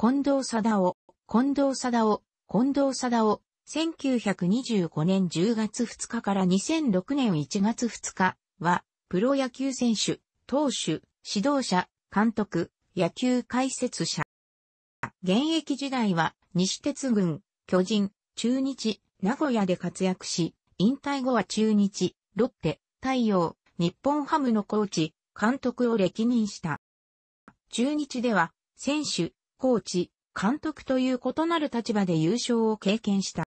近藤貞夫、近藤貞夫、近藤貞夫、1925年10月2日から2006年1月2日は、プロ野球選手、投手、指導者、監督、野球解説者。現役時代は、西鉄軍、巨人、中日、名古屋で活躍し、引退後は中日、ロッテ、太陽、日本ハムのコーチ、監督を歴任した。中日では、選手、コーチ、監督という異なる立場で優勝を経験した。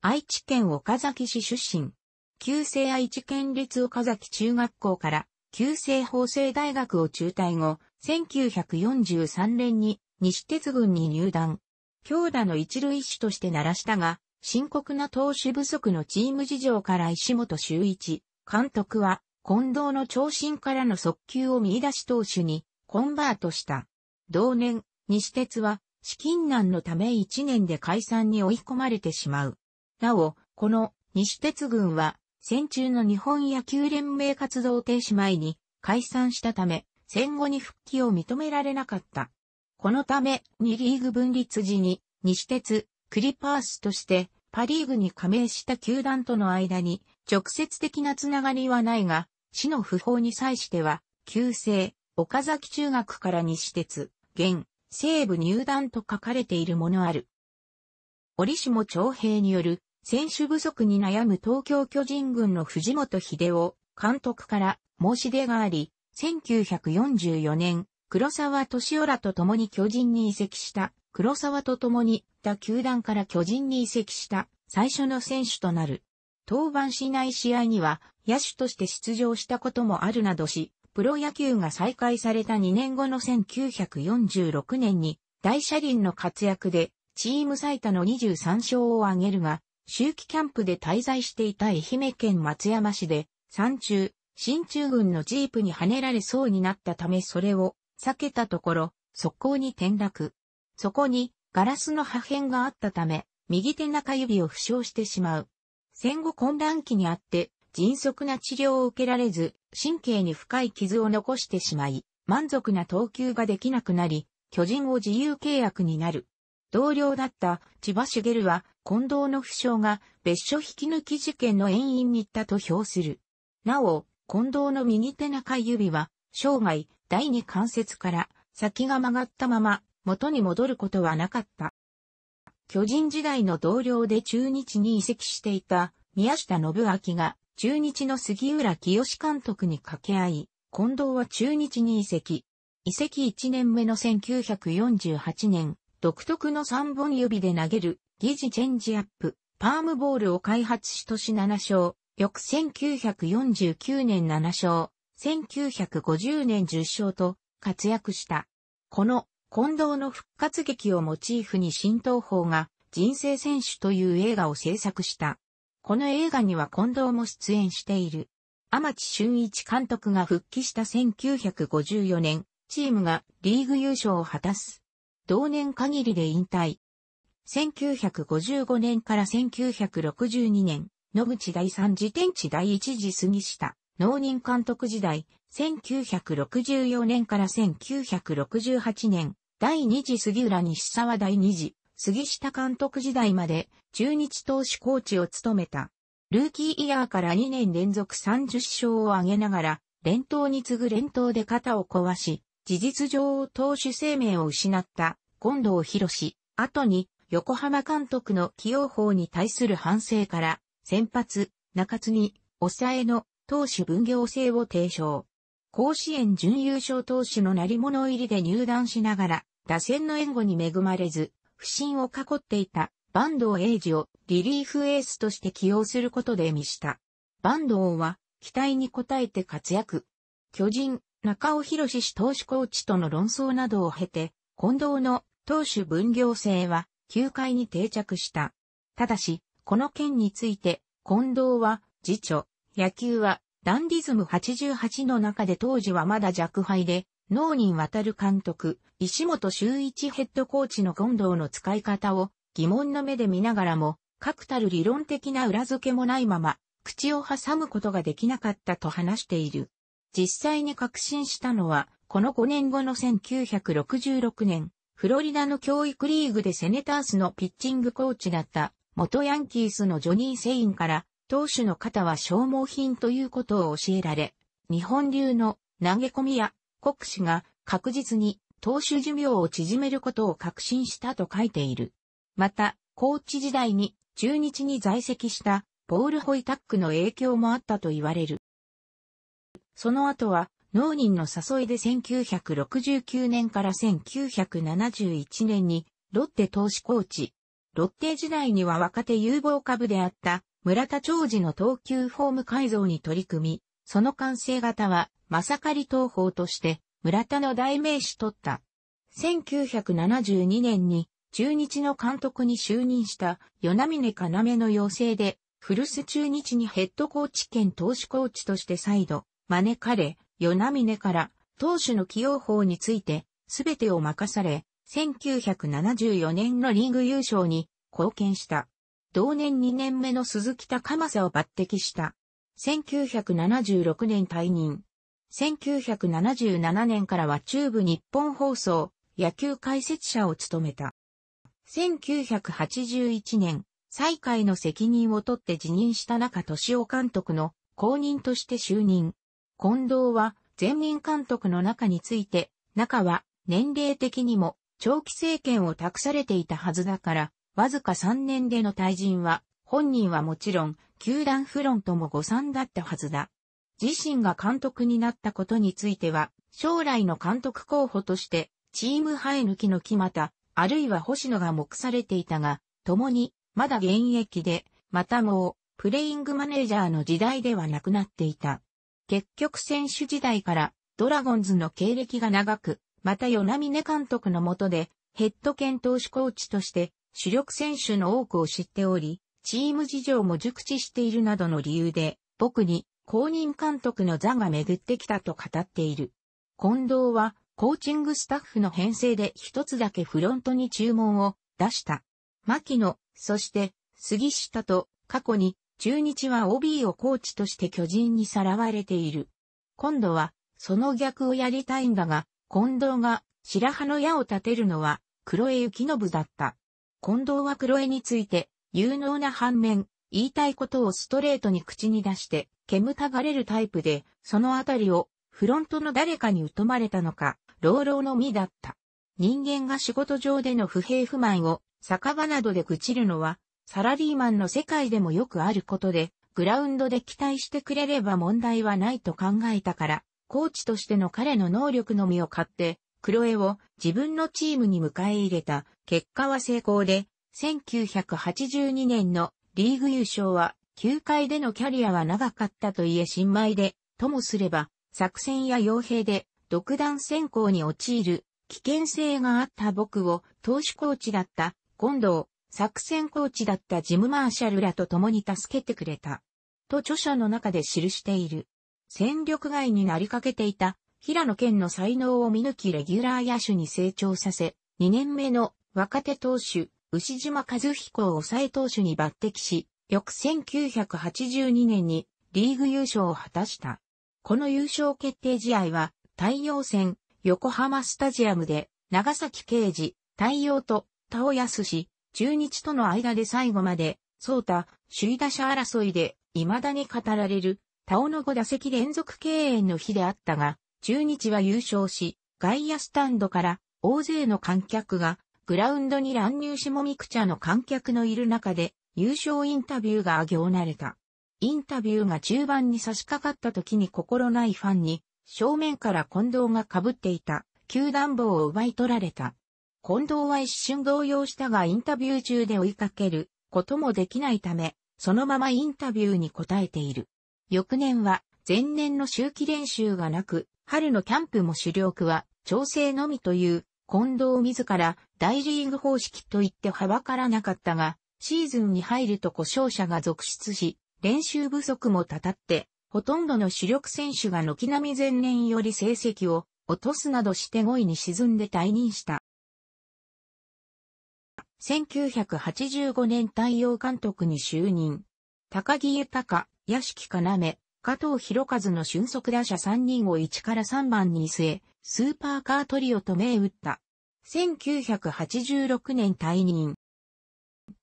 愛知県岡崎市出身。旧制愛知県立岡崎中学校から旧制法政大学を中退後、1943年に西鉄軍に入団。強打の一塁手として鳴らしたが、深刻な投手不足のチーム事情から石本修一監督は近藤の長身からの速球を見出し投手にコンバートした。同年、西鉄は資金難のため1年で解散に追い込まれてしまう。なお、この西鉄軍は戦中の日本野球連盟活動停止前に解散したため、戦後に復帰を認められなかった。このため、2リーグ分立時に、西鉄、クリパースとして、パリーグに加盟した球団との間に、直接的なつながりはないが、市の不法に際しては、旧制、岡崎中学から西鉄、現、西部入団と書かれているものある。折しも徴兵による選手不足に悩む東京巨人軍の藤本秀夫監督から申し出があり、1944年、黒沢敏夫らと共に巨人に移籍した黒沢と共に他球団から巨人に移籍した最初の選手となる。登板しない試合には野手として出場したこともあるなどし、プロ野球が再開された2年後の1946年に大車輪の活躍でチーム最多の23勝を挙げるが、秋季キャンプで滞在していた愛媛県松山市で、山中、新中軍のジープに跳ねられそうになったためそれを避けたところ、速攻に転落。そこにガラスの破片があったため、右手中指を負傷してしまう。戦後混乱期にあって、迅速な治療を受けられず、神経に深い傷を残してしまい、満足な投球ができなくなり、巨人を自由契約になる。同僚だった千葉茂は近藤の負傷が別所引き抜き事件の遠因に行ったと評する。なお、近藤の右手中指は生涯第二関節から先が曲がったまま元に戻ることはなかった。巨人時代の同僚で中日に移籍していた宮下信明が中日の杉浦清監督に掛け合い、近藤は中日に移籍。移籍1年目の1948年、独特の3本指で投げる疑似チェンジアップ、パームボールを開発し年7勝、翌1949年7勝、1950年10勝と活躍した。この近藤の復活劇をモチーフに新東宝が人生選手という映画を制作した。この映画には近藤も出演している。天地俊一監督が復帰した1954年、チームがリーグ優勝を果たす。同年限りで引退。1955年から1962年、野口第三次天地第一次杉下、農人監督時代、1964年から1968年、第二次杉浦西沢第二次、杉下監督時代まで中日投手コーチを務めた。ルーキーイヤーから2年連続30勝を挙げながら、連投に次ぐ連投で肩を壊し、事実上投手生命を失った近藤博士、後に横浜監督の起用法に対する反省から、先発、中継ぎ、抑えの投手分業制を提唱。甲子園準優勝投手の成り物入りで入団しながら、打線の援護に恵まれず、不振を囲っていた坂東英二をリリーフエースとして起用することで見した。坂東は期待に応えて活躍。巨人、中尾博士投手コーチとの論争などを経て、近藤の投手分業制は球界に定着した。ただし、この件について、近藤は、次長、野球は、ダンディズム88の中で当時はまだ弱敗で、農人渡る監督、石本修一ヘッドコーチの近藤の使い方を疑問の目で見ながらも、確たる理論的な裏付けもないまま、口を挟むことができなかったと話している。実際に確信したのは、この5年後の1966年、フロリダの教育リーグでセネタースのピッチングコーチだった元ヤンキースのジョニー・セインから投手の肩は消耗品ということを教えられ、日本流の投げ込みや国士が確実に投手寿命を縮めることを確信したと書いている。また、コーチ時代に中日に在籍したポール・ホイタックの影響もあったと言われる。その後は、農人の誘いで1969年から1971年にロッテ投手コーチ。ロッテ時代には若手有望株であった村田長治の投球フォーム改造に取り組み、その完成型は、まさかり東方として村田の代名詞取った。1972年に中日の監督に就任した与那峰要の要請で、古巣中日にヘッドコーチ兼投手コーチとして再度招かれ、与那峰から投手の起用法について全てを任され、1974年のリーグ優勝に貢献した。同年2年目の鈴木高正を抜擢した。1976年退任。1977年からは中部日本放送野球解説者を務めた。1981年、再開の責任を取って辞任した中敏夫監督の後任として就任。近藤は前任監督の中について、中は年齢的にも長期政権を託されていたはずだから、わずか3年での退陣は、本人はもちろん、球団フロントも誤算だったはずだ。自身が監督になったことについては、将来の監督候補として、チーム生え抜きの木又、あるいは星野が目されていたが、共に、まだ現役で、またもう、プレイングマネージャーの時代ではなくなっていた。結局選手時代から、ドラゴンズの経歴が長く、また与那峰監督の下で、ヘッド兼投手コーチとして、主力選手の多くを知っており、チーム事情も熟知しているなどの理由で、僕に公認監督の座が巡ってきたと語っている。近藤は、コーチングスタッフの編成で一つだけフロントに注文を出した。牧野、そして杉下と過去に中日は OB をコーチとして巨人にさらわれている。今度はその逆をやりたいんだが、近藤が白羽の矢を立てるのは黒江幸信だった。近藤は黒江について有能な反面、言いたいことをストレートに口に出して煙たがれるタイプで、そのあたりをフロントの誰かに疎まれたのか、老老の身だった。人間が仕事上での不平不満を酒場などで愚痴るのは、サラリーマンの世界でもよくあることで、グラウンドで期待してくれれば問題はないと考えたから、コーチとしての彼の能力のみを買って、クロエを自分のチームに迎え入れた結果は成功で、1982年のリーグ優勝は球界でのキャリアは長かったといえ新米で、ともすれば、作戦や傭兵で独断専行に陥る危険性があった僕を投手コーチだった今度作戦コーチだったジム・マーシャルらと共に助けてくれた。と著書の中で記している。戦力外になりかけていた平野健の才能を見抜きレギュラー野手に成長させ、2年目の若手投手、牛島和彦を抑え投手に抜擢し、翌1982年にリーグ優勝を果たした。この優勝決定試合は太陽戦横浜スタジアムで長崎刑事、太陽と田尾康氏、中日との間で最後まで、そう太、首位打者争いで未だに語られる田尾の5打席連続敬遠の日であったが、中日は優勝し、外野スタンドから大勢の観客がグラウンドに乱入しもみくちゃの観客のいる中で優勝インタビューが挙げおなれた。インタビューが中盤に差し掛かった時に心ないファンに、正面から近藤が被っていた、球団棒を奪い取られた。近藤は一瞬動揺したがインタビュー中で追いかけることもできないため、そのままインタビューに答えている。翌年は前年の秋季練習がなく、春のキャンプも主力は調整のみという近藤自ら大リーグ方式と言ってはばからなかったが、シーズンに入ると故障者が続出し、練習不足もたたって、ほとんどの主力選手が軒並み前年より成績を落とすなどして5位に沈んで退任した。1985年太陽監督に就任。高木豊、屋敷要、加藤博和の俊足打者3人を1から3番に据え、スーパーカートリオと銘打った。1986年退任。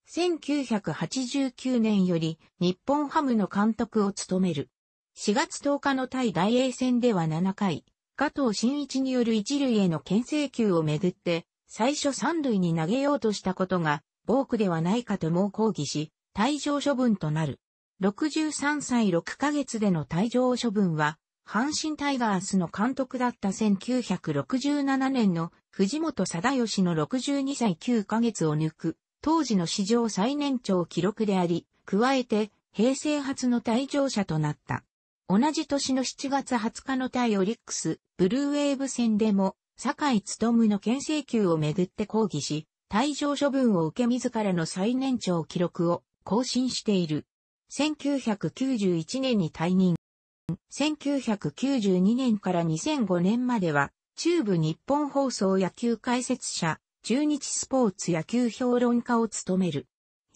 1989年より日本ハムの監督を務める。4月10日の対大英戦では7回、加藤新一による一塁への牽制球をめぐって、最初三塁に投げようとしたことが、ボークではないかとも抗議し、退場処分となる。63歳6ヶ月での退場処分は、阪神タイガースの監督だった1967年の藤本貞義の62歳9ヶ月を抜く、当時の史上最年長記録であり、加えて平成初の退場者となった。同じ年の7月20日の対オリックス、ブルーウェーブ戦でも、坂井務の牽制球をめぐって抗議し、退場処分を受け自らの最年長記録を更新している。1991年に退任。1992年から2005年までは、中部日本放送野球解説者、中日スポーツ野球評論家を務める。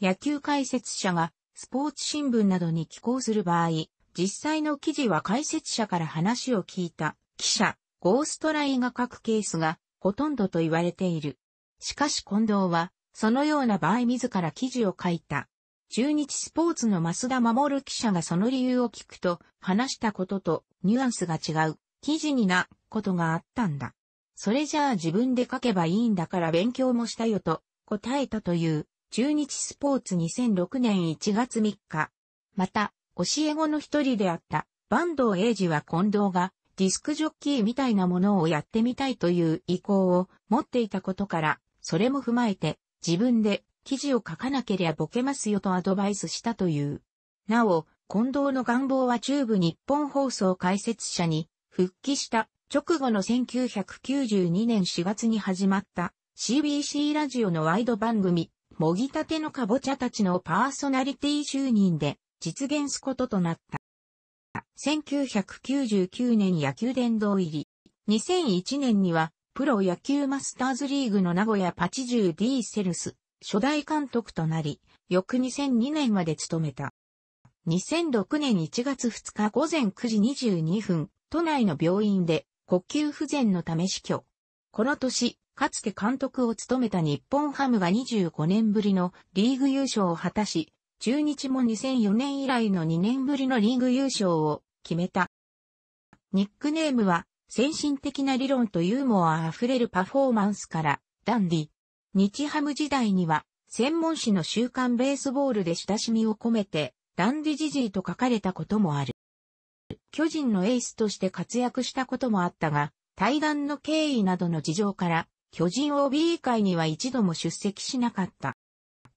野球解説者がスポーツ新聞などに寄稿する場合、実際の記事は解説者から話を聞いた記者、ゴーストラインが書くケースがほとんどと言われている。しかし近藤は、そのような場合自ら記事を書いた。中日スポーツの増田守記者がその理由を聞くと、話したこととニュアンスが違う記事になことがあったんだ。それじゃあ自分で書けばいいんだから勉強もしたよと答えたという中日スポーツ2006年1月3日。また、教え子の一人であった坂東英二は近藤がディスクジョッキーみたいなものをやってみたいという意向を持っていたことから、それも踏まえて自分で記事を書かなければボケますよとアドバイスしたという。なお、近藤の願望は中部日本放送解説者に復帰した直後の1992年4月に始まった CBC ラジオのワイド番組、もぎたてのかぼちゃたちのパーソナリティ就任で実現すこととなった。1999年野球殿堂入り。2001年にはプロ野球マスターズリーグの名古屋パチジュー D セルス初代監督となり、翌2002年まで務めた。2006年1月2日午前9時22分、都内の病院で呼吸不全のため死去。この年、かつて監督を務めた日本ハムが25年ぶりのリーグ優勝を果たし、中日も2004年以来の2年ぶりのリーグ優勝を決めた。ニックネームは、先進的な理論とユーモアあふれるパフォーマンスから、ダンディ。日ハム時代には、専門誌の週刊ベースボールで親しみを込めて、ダンディジジイと書かれたこともある。巨人のエースとして活躍したこともあったが、退団の経緯などの事情から、巨人 OB 会には一度も出席しなかった。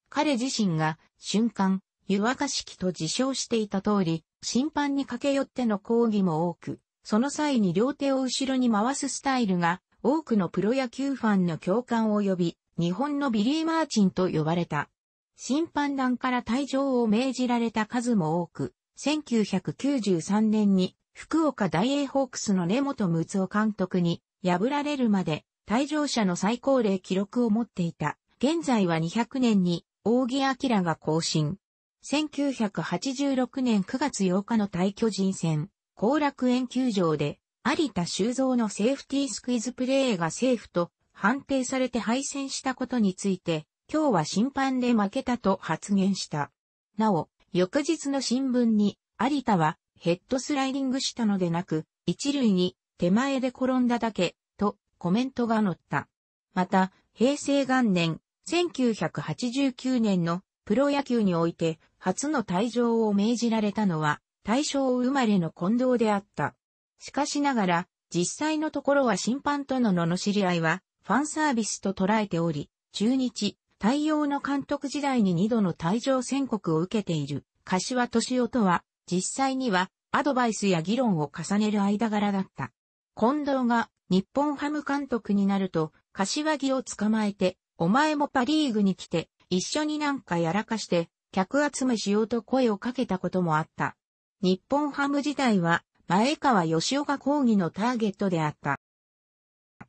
彼自身が、瞬間、湯沸かし器と自称していた通り、審判に駆け寄っての抗議も多く、その際に両手を後ろに回すスタイルが、多くのプロ野球ファンの共感を呼び、日本のビリー・マーチンと呼ばれた。審判団から退場を命じられた数も多く、1993年に福岡大英ホークスの根本睦夫監督に破られるまで退場者の最高齢記録を持っていた。現在は200年に扇明が更新。1986年9月8日の対巨人戦、後楽園球場で有田修造のセーフティースクイズプレーがセーフと判定されて敗戦したことについて、今日は審判で負けたと発言した。なお、翌日の新聞に、有田はヘッドスライディングしたのでなく、一塁に手前で転んだだけ、とコメントが載った。また、平成元年、1989年のプロ野球において初の退場を命じられたのは大正生まれの近藤であった。しかしながら、実際のところは審判との罵り合いはファンサービスと捉えており、中日、対応の監督時代に2度の退場宣告を受けている、柏敏夫とは、実際には、アドバイスや議論を重ねる間柄だった。近藤が日本ハム監督になると、柏木を捕まえて、お前もパリーグに来て、一緒になんかやらかして、客集めしようと声をかけたこともあった。日本ハム時代は、前川義雄が抗議のターゲットであった。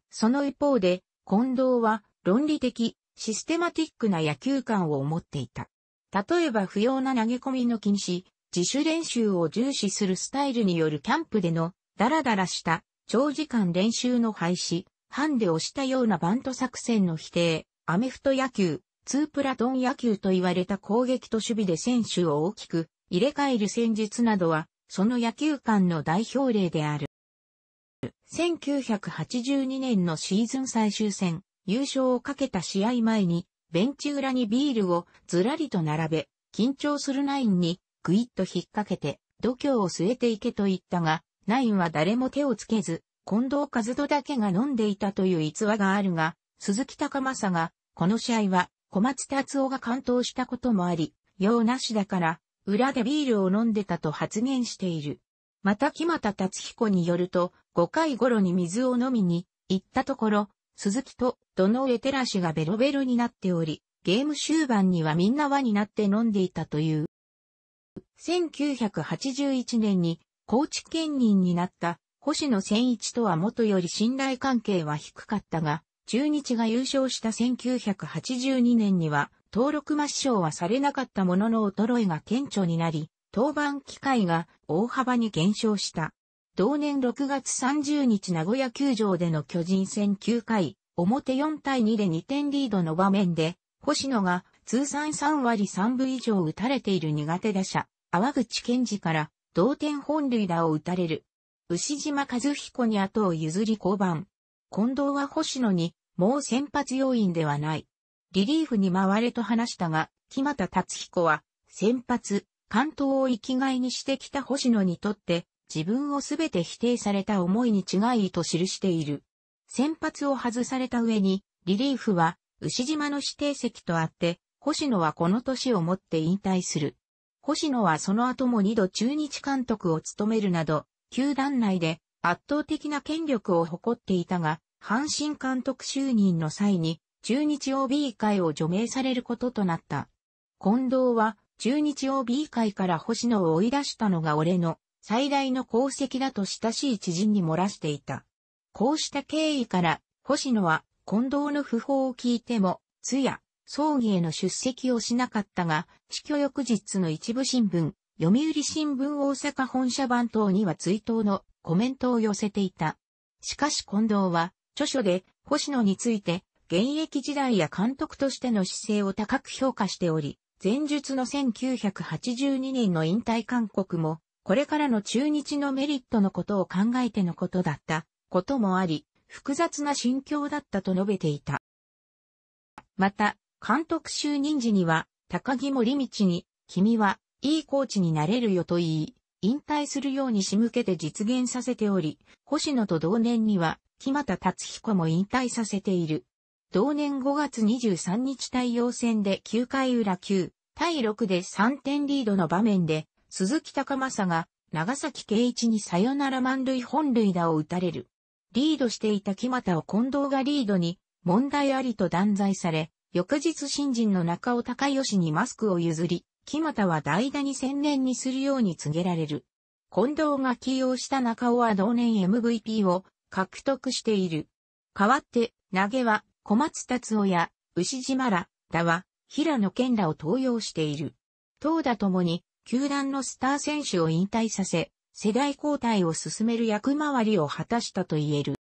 その一方で、近藤は論理的、システマティックな野球観を持っていた。例えば不要な投げ込みの禁止、自主練習を重視するスタイルによるキャンプでのダラダラした長時間練習の廃止、ハンデをしたようなバント作戦の否定、アメフト野球、ツープラトン野球と言われた攻撃と守備で選手を大きく入れ替える戦術などは、その野球館の代表例である。1982年のシーズン最終戦、優勝をかけた試合前に、ベンチ裏にビールをずらりと並べ、緊張するナインにグイッと引っ掛けて、度胸を据えていけと言ったが、ナインは誰も手をつけず、近藤和人だけが飲んでいたという逸話があるが、鈴木高正が、この試合は小松達夫が完投したこともあり、用なしだから、裏でビールを飲んでたと発言している。また木又達彦によると、5回頃に水を飲みに行ったところ、鈴木とどの上寺氏がベロベロになっており、ゲーム終盤にはみんな輪になって飲んでいたという。1981年に高知県人になった星野千一とは元より信頼関係は低かったが、中日が優勝した1982年には登録抹消はされなかったものの衰えが顕著になり、登板機会が大幅に減少した。同年6月30日名古屋球場での巨人戦9回、表4対2で2点リードの場面で、星野が通算3割3分以上打たれている苦手打者、淡口健二から同点本塁打を打たれる。牛島和彦に後を譲り降板。近藤は星野に、もう先発要員ではない。リリーフに回れと話したが、木又達彦は、先発、関東を生きがいにしてきた星野にとって、自分をすべて否定された思いに違いと記している。先発を外された上に、リリーフは、牛島の指定席とあって、星野はこの年をもって引退する。星野はその後も二度中日監督を務めるなど、球団内で圧倒的な権力を誇っていたが、阪神監督就任の際に中日 OB 会を除名されることとなった。近藤は中日 OB 会から星野を追い出したのが俺の最大の功績だと親しい知人に漏らしていた。こうした経緯から星野は近藤の訃報を聞いても、通夜、葬儀への出席をしなかったが、死去翌日の一部新聞、読売新聞大阪本社版等には追悼のコメントを寄せていた。しかし近藤は、著書で星野について、現役時代や監督としての姿勢を高く評価しており、前述の1982年の引退勧告も、これからの中日のメリットのことを考えてのことだったこともあり、複雑な心境だったと述べていた。また、監督就任時には、高木森道に、君はいいコーチになれるよと言い、引退するように仕向けて実現させており、星野と同年には、木又達彦も引退させている。同年5月23日太陽戦で9回裏9、対6で3点リードの場面で、鈴木高正が長崎圭一にサヨナラ満塁本塁打を打たれる。リードしていた木又を近藤がリードに問題ありと断罪され、翌日新人の中尾隆義にマスクを譲り、木又は代打に専念にするように告げられる。近藤が起用した中尾は同年 MVP を獲得している。代わって、投げは小松達夫や牛島ら、だは平野健らを登用している。投打ともに、球団のスター選手を引退させ、世代交代を進める役回りを果たしたと言える。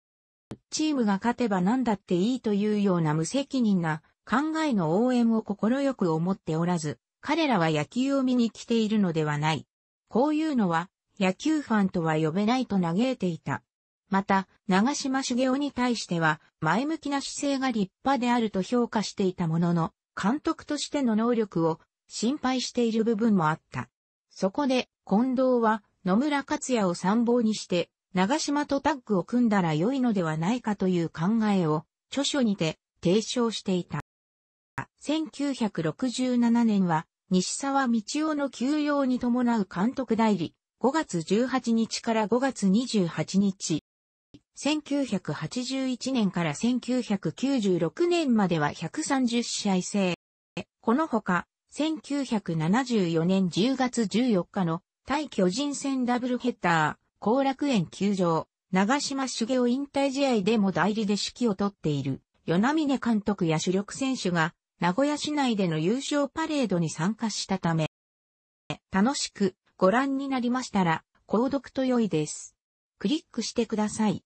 チームが勝てば何だっていいというような無責任な考えの応援を心よく思っておらず、彼らは野球を見に来ているのではない。こういうのは野球ファンとは呼べないと嘆いていた。また、長島茂雄に対しては前向きな姿勢が立派であると評価していたものの、監督としての能力を心配している部分もあった。そこで、近藤は野村克也を参謀にして、長島とタッグを組んだら良いのではないかという考えを著書にて提唱していた。1967年は西沢道夫の休養に伴う監督代理、5月18日から5月28日。1981年から1996年までは130試合制。このほか、1974年10月14日の対巨人戦ダブルヘッダー、後楽園球場、長島茂雄引退試合でも代理で指揮を取っている、与那峰監督や主力選手が名古屋市内での優勝パレードに参加したため、楽しくご覧になりましたら、購読と良いです。クリックしてください。